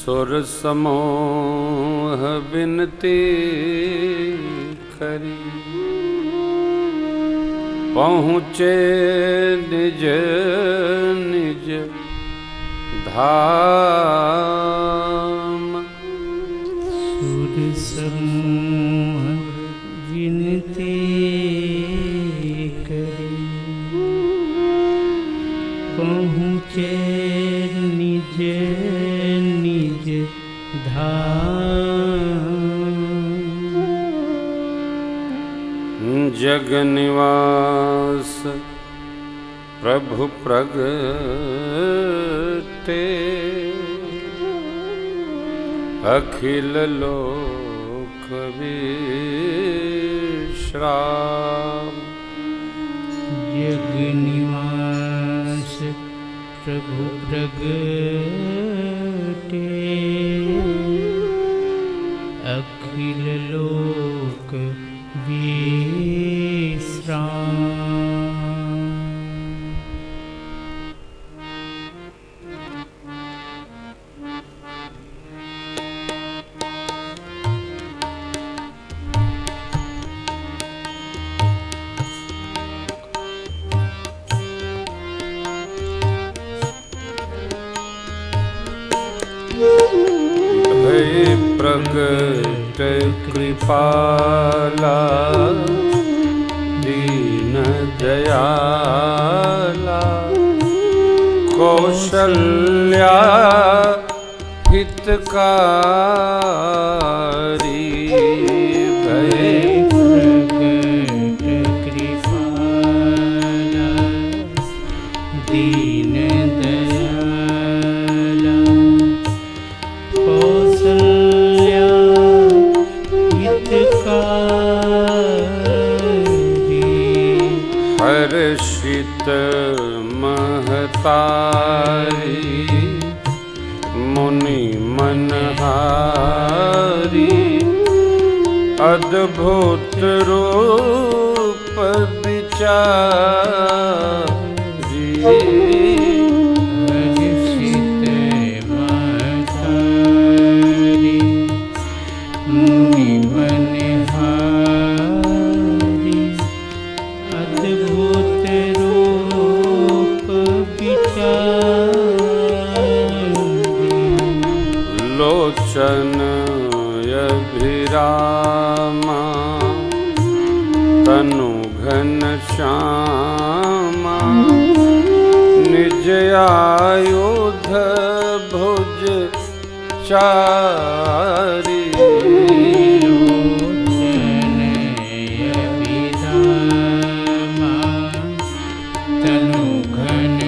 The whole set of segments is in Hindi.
सुर समोह बिनती करी पहुँचे निज निज धाम। सुर समूह पहुँचे निज निज धाम। जग निवास प्रभु प्रगटे अखिल लोक विश्राम। जग निवास जग दीन दया कौशल्या हितका Mr. तनु घन श्यामा। निज आयुध भुज चारी। तनु घन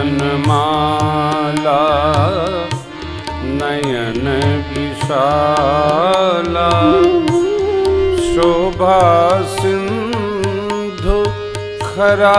वनमाला नयन विशाला। शोभा सिन्धु खरा।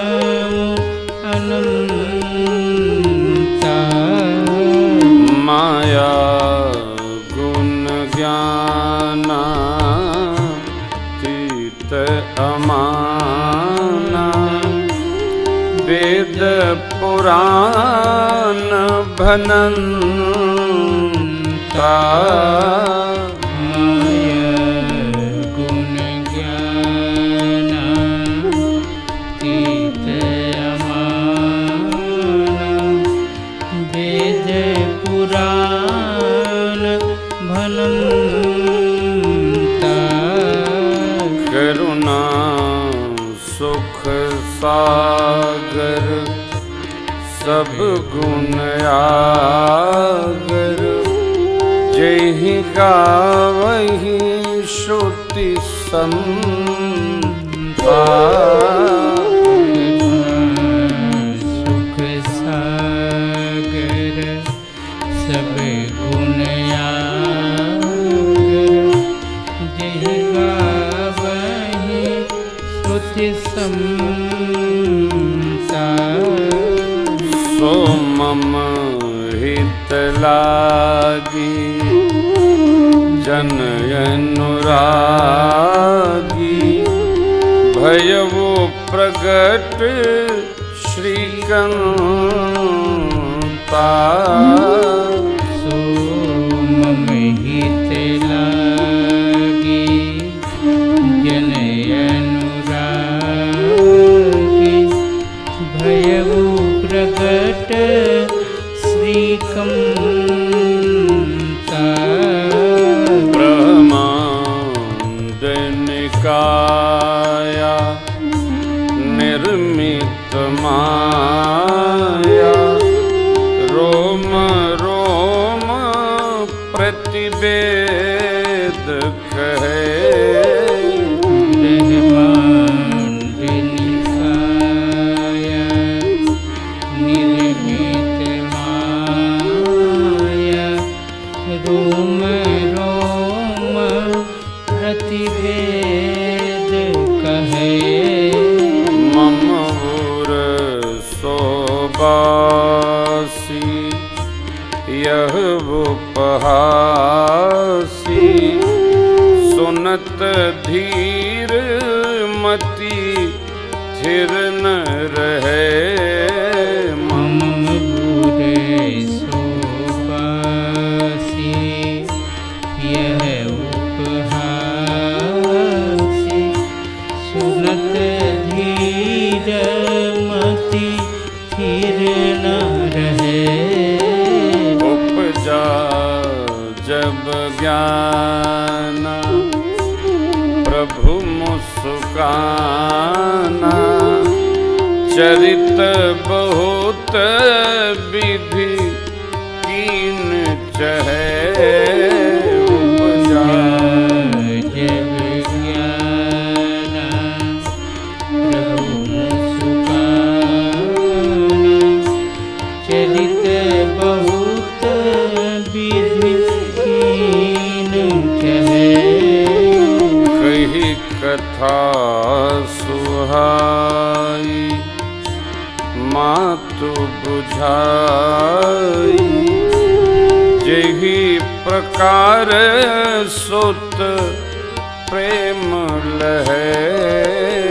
प्रा भनन्ता। गुण आगर जही गावही श्रुति संता। सुख सागर सब गुण गावहि श्रुति समता सो मम हित लागी। जन अनुरागी। भयवो प्रगट श्रीकंता। कहे। मम उर सोबासी यह उपहासी सुनत चरित बहुत विधि कीन चहे। उपजा जब मातु बुझाई। जही प्रकार सुत प्रेम लहे।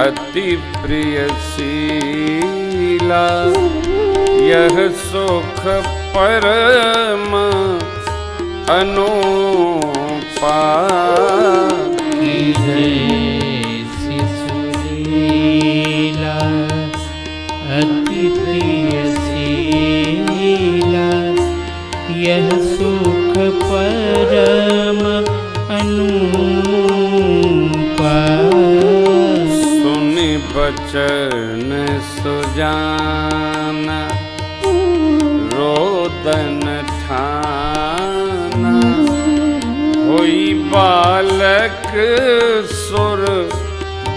अति प्रिय शीला यह सुख परम अनुपा की जय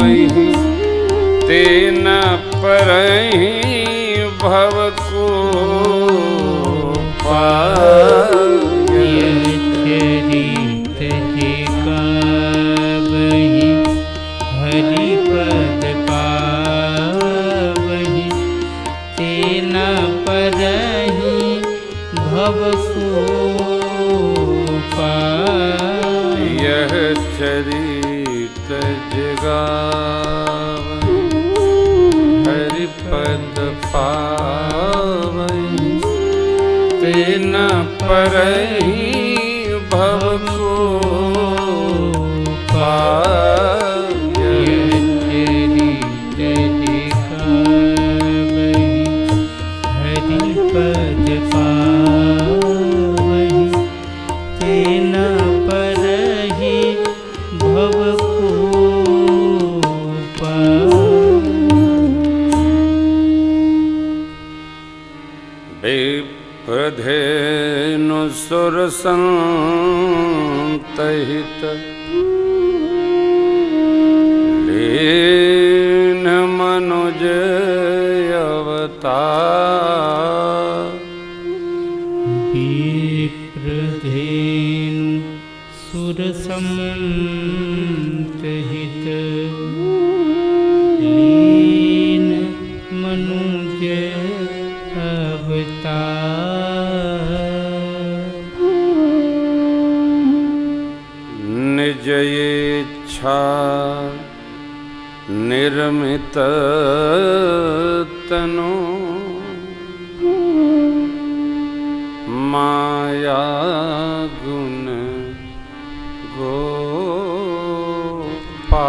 पावही तेन परही भव को हरिपद पावहि तेन परहि भव को यह चरित जगाव हरिपद पावई तेन परही भव सुरसंतहित लीन मनुज अवतार तनु माया गुण गोपा